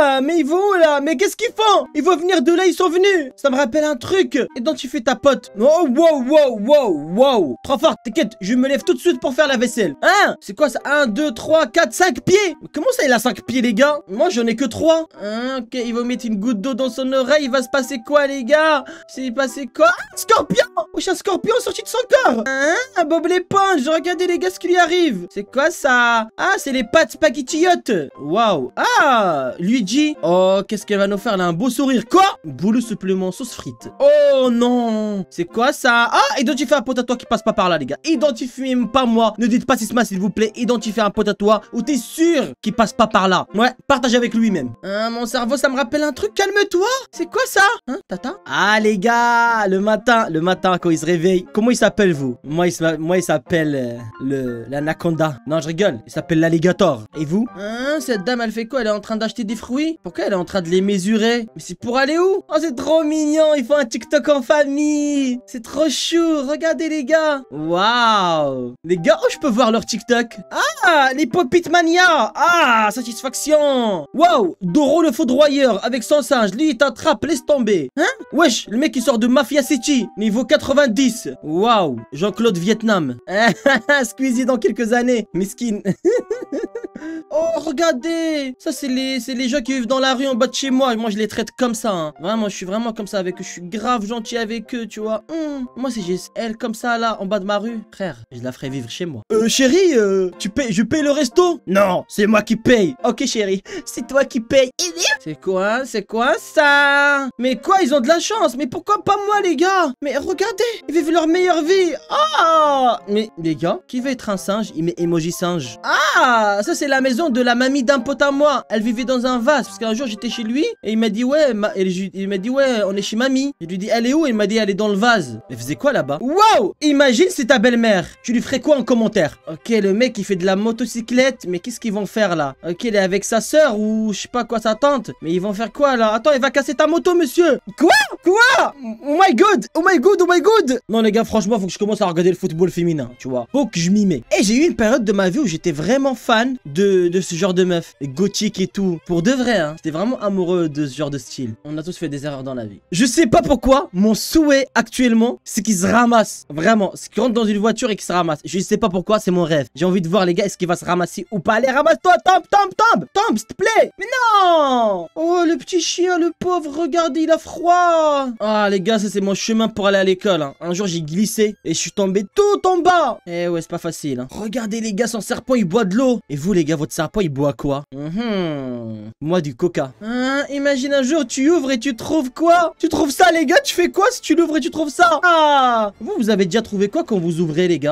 Ah, mais ils vont où, là. Mais qu'est-ce qu'ils font? Ils vont venir de là, ils sont venus. Ça me rappelle un truc. Identifie ta pote. Oh, wow, wow, wow, wow. Trop fort, t'inquiète, je me lève tout de suite pour faire la vaisselle. Hein? C'est quoi ça? 1, 2, 3, 4, 5 pieds? Comment ça, il a 5 pieds, les gars? Moi, j'en ai que 3. Hein, ok, il va mettre une goutte d'eau dans son oreille, il va se passer quoi, les gars? C'est passé quoi? Ah, Scorpion! Wesh, un scorpion sorti de son corps. Hein? Bob l'éponge, regardez, les gars, ce qui lui arrive. C'est quoi, ça? Ah, c'est les pattes spaghettiotes Waouh. Ah Oh, qu'est-ce qu'elle va nous faire, là Un beau sourire Quoi? Boulot supplément sauce frite. Oh, non C'est quoi, ça? Ah, identifiez un pote à toi qui passe pas par là, les gars. Identifiez même pas moi. Ne dites pas Sisma, s'il vous plaît. Identifiez un pote à toi où t'es sûr qu'il passe pas par là. Ouais, partage avec lui-même. Hein, mon cerveau, ça me rappelle un truc. Calme-toi. C'est quoi ça? Hein, tata? Ah, les gars, le matin, le matin, quand il se réveille. Comment il s'appelle, vous? Moi, il s'appelle euh, le l'anaconda. Non, je rigole. Il s'appelle l'alligator. Et vous? Hein, cette dame, elle fait quoi? Elle est en train d'acheter des fruits? Pourquoi elle est en train de les mesurer? Mais c'est pour aller où? Oh, c'est trop mignon. Ils font un TikTok en famille. C'est trop chou. Regardez, les gars. Waouh. Les gars, oh, je peux voir leur TikTok. Ah, les Popit Mania. Ah, satisfaction. Waouh, Doro le foudroyeur avec son singe. Lui, il t'attrape, laisse tomber. Hein? Wesh, le mec, il sort de Mafia City. Niveau 90. Waouh. Jean-Claude Vietnam. Squeezie dans quelques années. Miskin. Oh, regardez Ça, c'est les, c'est les gens qui vivent dans la rue en bas de chez moi. Moi, je les traite comme ça. hein. Vraiment, je suis vraiment comme ça avec eux. Je suis grave gentil avec eux, tu vois. Hum. Moi, si j'ai elle comme ça, là, en bas de ma rue, frère, je la ferai vivre chez moi. Euh, chérie, euh, tu payes, je paye le resto? Non, c'est moi qui paye. Ok, chérie, c'est toi qui paye. C'est quoi? C'est quoi ça? Mais quoi, ils ont de la chance Mais pourquoi pas moi, les gars? Mais regardez, ils vivent leur meilleure vie. Ah Mais les gars, qui veut être un singe? Il met emoji singe. Ah, ça c'est la maison de la mamie d'un pote à moi. Elle vivait dans un vase parce qu'un jour j'étais chez lui et il m'a dit ouais, et il m'a dit ouais, on est chez mamie. Je lui dit elle est où? Il m'a dit elle est dans le vase. Elle faisait quoi là-bas? Wow Imagine c'est ta belle-mère. Tu lui ferais quoi en commentaire? Ok, le mec il fait de la motocyclette, mais qu'est-ce qu'ils vont faire là? Ok, il est avec sa sœur ou je sais pas quoi sa tante. Mais ils vont faire quoi là? Attends, il va casser ta moto, monsieur. Quoi? Quoi? Oh my god Oh my god Oh my god Non les gars, franchement, faut que je commence à regarder le football féminin, tu vois. Faut que je m'y mets. Et j'ai eu une période de ma vie où j'étais vraiment fan de, de ce genre de meuf. Gothique et tout. Pour de vrai, hein. J'étais vraiment amoureux de ce genre de style. On a tous fait des erreurs dans la vie. Je sais pas pourquoi, mon souhait actuellement, c'est qu'ils se ramassent. Vraiment. C'est qu'ils rentrent dans une voiture et qu'ils se ramassent. Je sais pas pourquoi, c'est mon rêve. J'ai envie de voir les gars, est-ce qu'il va se ramasser ou pas. Allez, ramasse-toi, tombe, tombe, tombe Tombe, s'il te plaît Mais non le petit chien, le pauvre, regardez, il a froid Ah, les gars, ça c'est mon chemin pour aller à l'école. hein. Un jour, j'ai glissé et je suis tombé tout en bas. Eh ouais, c'est pas facile. hein. Regardez, les gars, son serpent, il boit de l'eau. Et vous, les gars, votre serpent, il boit quoi? Mhm. Moi, du coca. Hein, imagine un jour, tu ouvres et tu trouves quoi? Tu trouves ça, les gars? Tu fais quoi si tu l'ouvres et tu trouves ça? Ah Vous, vous avez déjà trouvé quoi quand vous ouvrez, les gars?